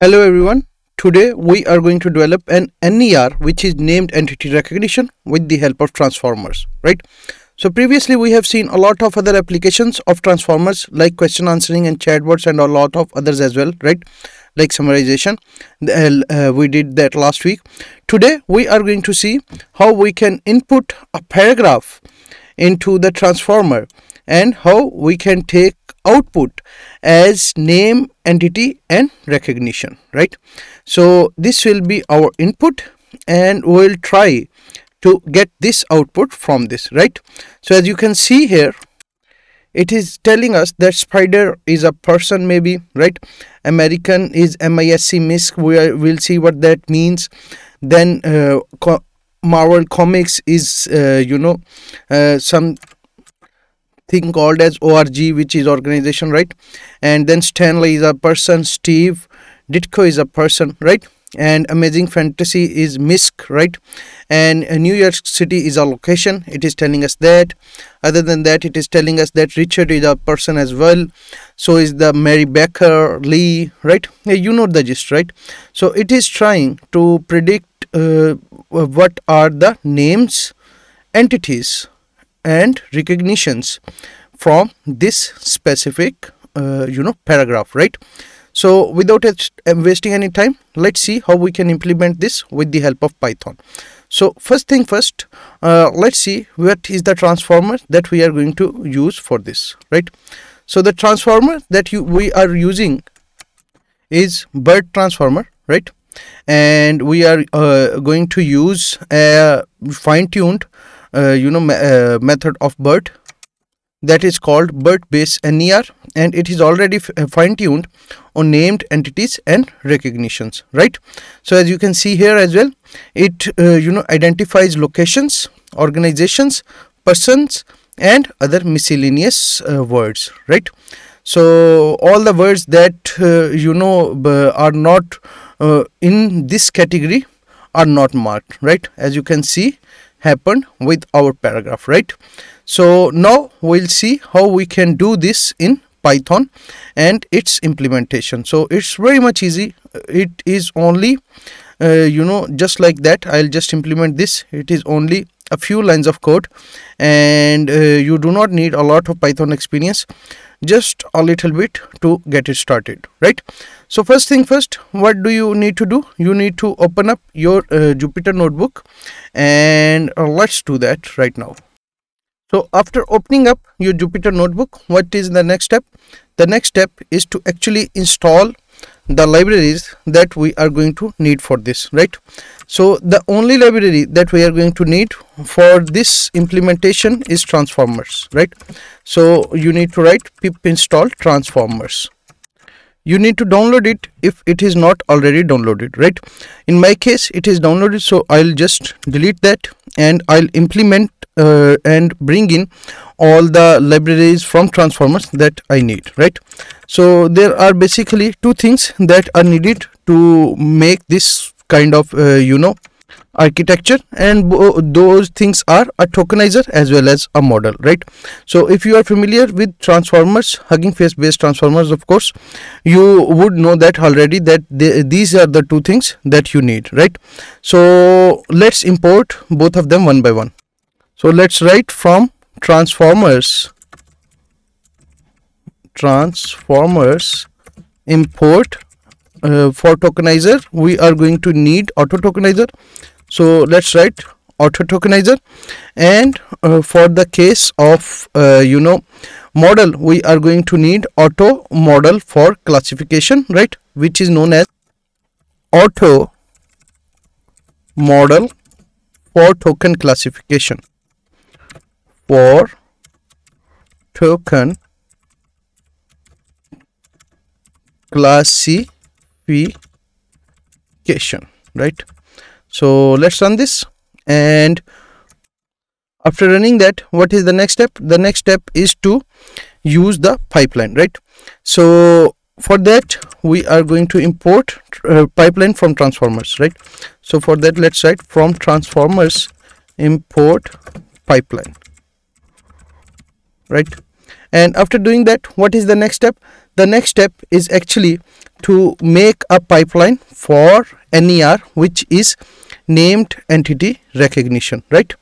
Hello everyone. Today we are going to develop an NER which is named entity recognition with the help of transformers, right? So previously we have seen a lot of other applications of transformers like question answering and chatbots and a lot of others as well, right? Like summarization. Uh, we did that last week. Today we are going to see how we can input a paragraph into the transformer and how we can take output as name entity and recognition right? So this will be our input and we'll try to get this output from this right? So as you can see here it is telling us that spider is a person maybe right? American is misc misc we will see what that means. Then uh, marvel comics is uh, you know uh, some thing called as org which is organization right? And then Stan Lee is a person steve ditko is a person right? And amazing fantasy is misc right? And new york city is a location. It is telling us that. Other than that it is telling us that richard is a person as well. So is the mary baker lee right? You know the gist right? So it is trying to predict uh, what are the names entities and recognitions from this specific uh, you know paragraph right? So without uh, wasting any time let's see how we can implement this with the help of python. So first thing first uh, let's see what is the transformer that we are going to use for this right? So the transformer that you we are using is BERT transformer right? And we are uh, going to use a fine-tuned you know uh, method of BERT. That is called BERT base NER and it is already uh, fine-tuned on named entities and recognitions right? So as you can see here as well it uh, you know identifies locations organizations persons and other miscellaneous uh, words right? So all the words that uh, you know are not in this category are not marked right? As you can see happened with our paragraph right? So now we'll see how we can do this in python and its implementation. So it's very much easy. It is only uh, you know just like that i'll just implement this. It is only a few lines of code and uh, you do not need a lot of python experience just a little bit to get it started right? So first thing first what do you need to do? You need to open up your uh, jupyter notebook and uh, let's do that right now. So after opening up your jupyter notebook what is the next step? The next step is to actually install the libraries that we are going to need for this right? So the only library that we are going to need for this implementation is transformers right? So you need to write pip install transformers. You need to download it if it is not already downloaded right? In my case it is downloaded so i'll just delete that and i'll implement uh, and bring in all the libraries from transformers that I need right? So there are basically two things that are needed to make this kind of uh, you know architecture and those things are a tokenizer as well as a model right? So if you are familiar with transformers hugging face based transformers of course you would know that already that they, these are the two things that you need right? So let's import both of them one by one. So let's write from transformers. Transformers import uh, for tokenizer we are going to need auto tokenizer. So let's write auto tokenizer. And uh, for the case of uh, you know model we are going to need auto model for classification right? Which is known as auto model for token classification for token classification right? So let's run this and after running that what is the next step? The next step is to use the pipeline right? So for that we are going to import uh, pipeline from transformers right? So for that let's write from transformers import pipeline right? And after doing that what is the next step? The next step is actually to make a pipeline for NER which is named entity recognition right?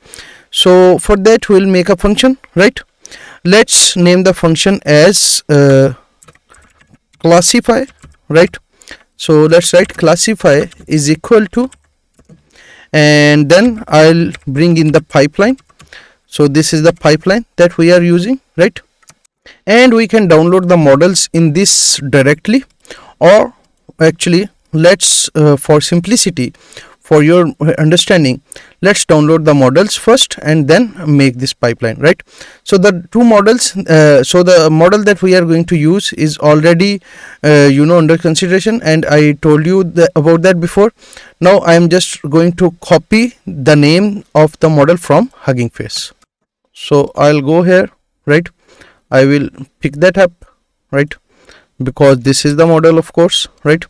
So for that we'll make a function right? Let's name the function as uh, classify right? So let's write classify is equal to and then I'll bring in the pipeline so this is the pipeline that we are using right? And we can download the models in this directly. Or actually let's uh, for simplicity for your understanding let's download the models first and then make this pipeline right? So the two models uh, so the model that we are going to use is already uh, you know under consideration. And i told you the, about that before. Now i am just going to copy the name of the model from hugging face so i'll go here right? I will pick that up right? Because this is the model of course right?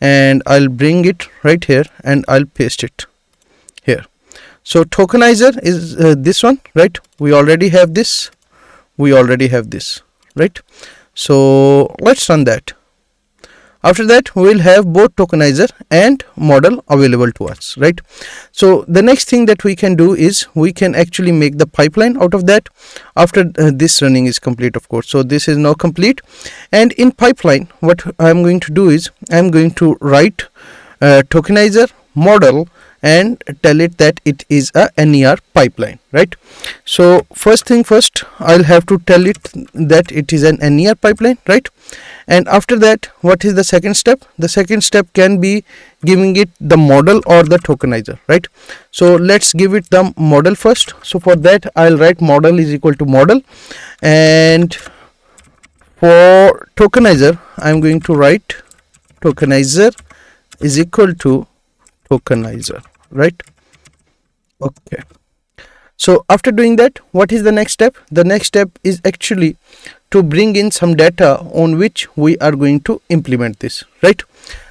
And I'll bring it right here and I'll paste it here. So tokenizer is uh, this one right? We already have this. We already have this right? So let's run that after that we will have both tokenizer and model available to us right? So the next thing that we can do is we can actually make the pipeline out of that after uh, this running is complete of course. So this is now complete. And in pipeline what i'm going to do is i'm going to write uh, tokenizer model and tell it that it is a NER pipeline right? So first thing first I'll have to tell it that it is an NER pipeline right? And after that what is the second step? The second step can be giving it the model or the tokenizer right? So let's give it the model first. So for that I'll write model is equal to model. And for tokenizer I'm going to write tokenizer is equal to tokenizer right? Okay. So after doing that what is the next step? The next step is actually to bring in some data on which we are going to implement this right?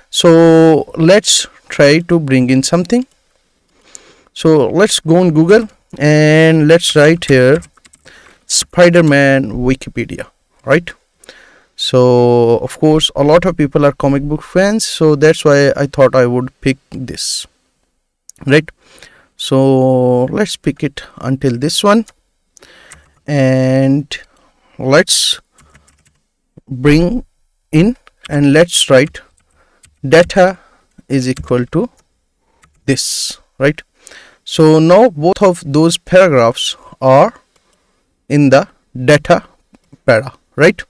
So let's try to bring in something. So let's go on google and let's write here spider-man wikipedia right so of course a lot of people are comic book fans so that's why i thought i would pick this right? So let's pick it until this one. And let's bring in and let's write data is equal to this right? So now both of those paragraphs are in the data para right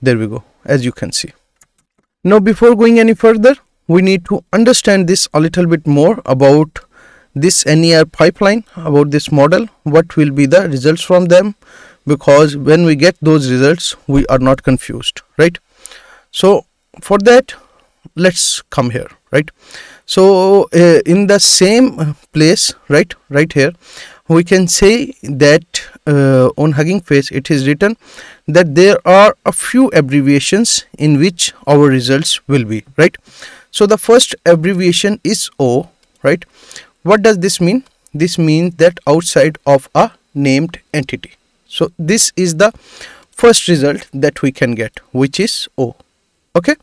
there we go as you can see. Now before going any further we need to understand this a little bit more about this NER pipeline about this model what will be the results from them because when we get those results we are not confused right? So for that let's come here right? So uh, in the same place right right here we can say that uh, on Hugging Face it is written that there are a few abbreviations in which our results will be right? So the first abbreviation is O right? What does this mean? This means that outside of a named entity. So this is the first result that we can get which is O okay?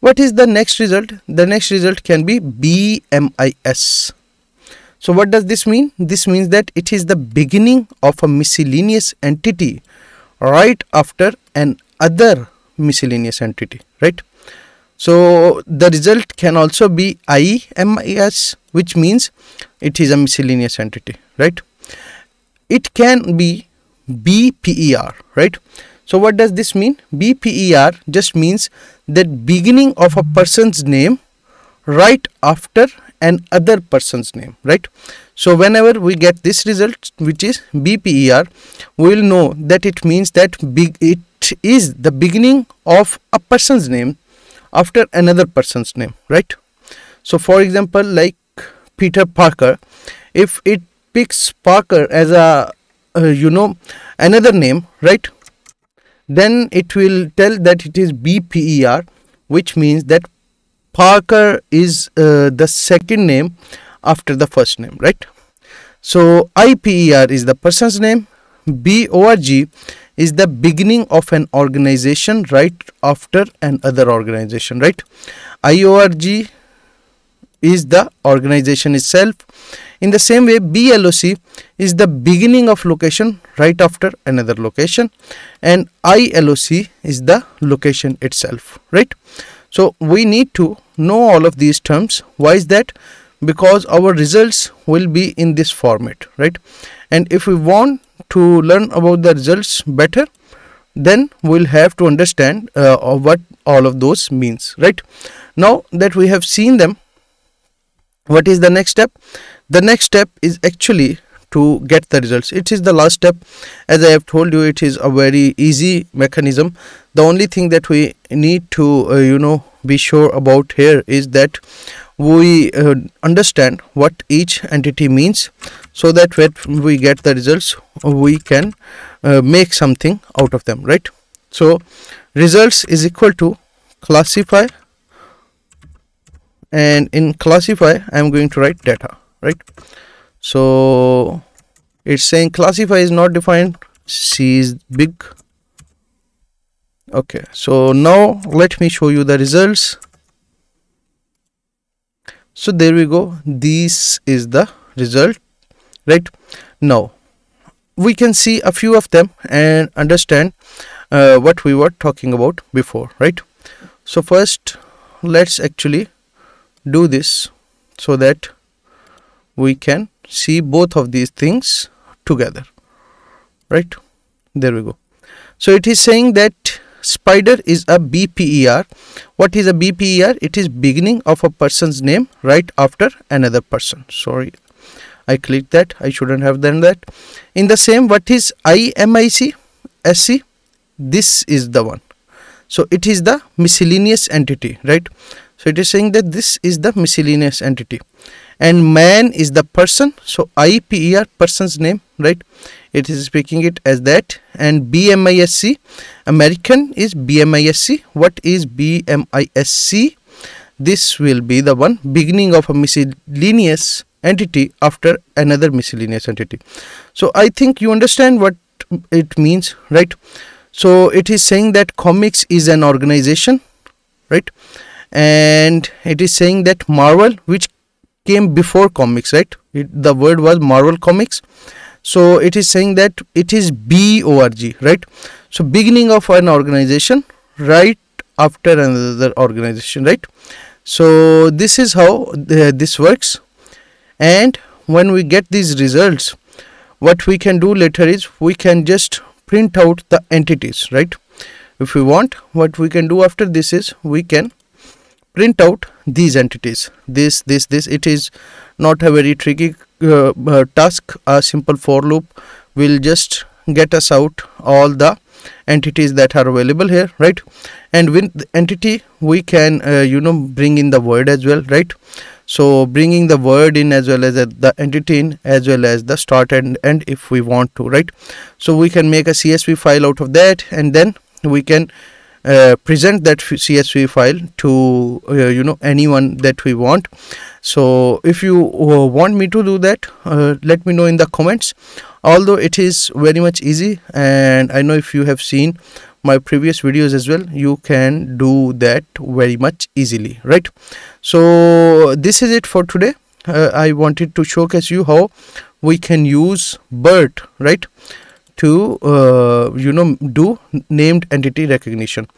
What is the next result? The next result can be BMIS so what does this mean? This means that it is the beginning of a miscellaneous entity right after an other miscellaneous entity right? So the result can also be IMIS which means it is a miscellaneous entity right? It can be BPER right? So what does this mean? BPER just means that beginning of a person's name right after an other person's name right? So whenever we get this result which is BPER we will know that it means that big it is the beginning of a person's name after another person's name right? So for example like Peter Parker if it picks Parker as a uh, you know another name right? Then it will tell that it is BPER which means that Parker is uh, the second name after the first name right? So IPER is the person's name. BORG is the beginning of an organization right after another organization right? IORG is the organization itself. In the same way BLOC is the beginning of location right after another location. And ILOC is the location itself right so we need to know all of these terms. Why is that? Because our results will be in this format right? And if we want to learn about the results better then we'll have to understand uh, what all of those means right? Now that we have seen them what is the next step? The next step is actually to get the results. It is the last step. As i have told you it is a very easy mechanism. The only thing that we need to uh, you know be sure about here is that we uh, understand what each entity means so that when we get the results we can uh, make something out of them right? So results is equal to classify and in classify i am going to write data right so it's saying classify is not defined. C is big. Okay so now let me show you the results. So there we go. This is the result right? Now we can see a few of them and understand uh, what we were talking about before right? So first let's actually do this so that we can see both of these things together right? There we go. So it is saying that spider is a bper what is a bper it is beginning of a person's name right after another person. Sorry i clicked that. I shouldn't have done that. In the same what is imic sc this is the one. So it is the miscellaneous entity right? So it is saying that this is the miscellaneous entity and man is the person so iper person's name right? It is speaking it as that. And bmisc american is bmisc what is bmisc this will be the one beginning of a miscellaneous entity after another miscellaneous entity. So i think you understand what it means right? So it is saying that comics is an organization right? And it is saying that marvel which came before comics right? It, the word was marvel comics. So it is saying that it is borg right? So beginning of an organization right after another organization right? So this is how the, this works. And when we get these results what we can do later is we can just print out the entities right? If we want what we can do after this is we can print out these entities. This this this it is not a very tricky uh, uh, task. A simple for loop will just get us out all the entities that are available here right? And with the entity we can uh, you know bring in the word as well right? So bringing the word in as well as the entity in as well as the start and end if we want to right? So we can make a csv file out of that and then we can uh, present that csv file to uh, you know anyone that we want. So if you uh, want me to do that uh, let me know in the comments. Although it is very much easy and i know if you have seen my previous videos as well you can do that very much easily right? So this is it for today. Uh, i wanted to showcase you how we can use BERT right to uh, you know do named entity recognition.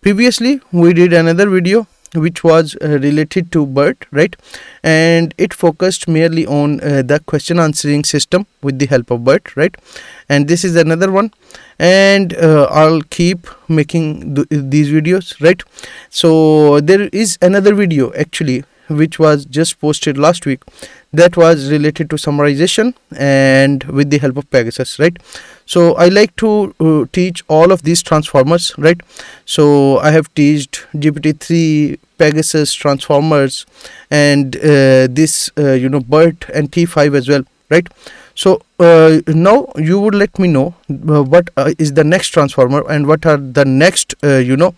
Previously we did another video which was uh, related to BERT right? And it focused merely on uh, the question answering system with the help of BERT right? And this is another one. And uh, I'll keep making th these videos right? So there is another video actually which was just posted last week that was related to summarization and with the help of pegasus right? So i like to uh, teach all of these transformers right? So i have taught gpt-3 pegasus transformers and uh, this uh, you know bert and t5 as well right so uh, now you would let me know uh, what uh, is the next transformer and what are the next uh, you know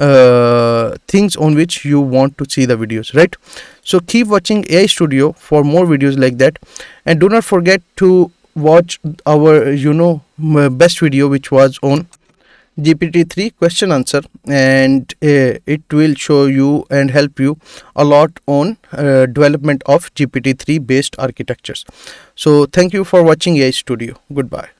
uh, things on which you want to see the videos right? So keep watching ai studio for more videos like that. And do not forget to watch our you know best video which was on GPT-3 question answer and uh, it will show you and help you a lot on uh, development of GPT-3 based architectures. So thank you for watching AI Studio. Goodbye.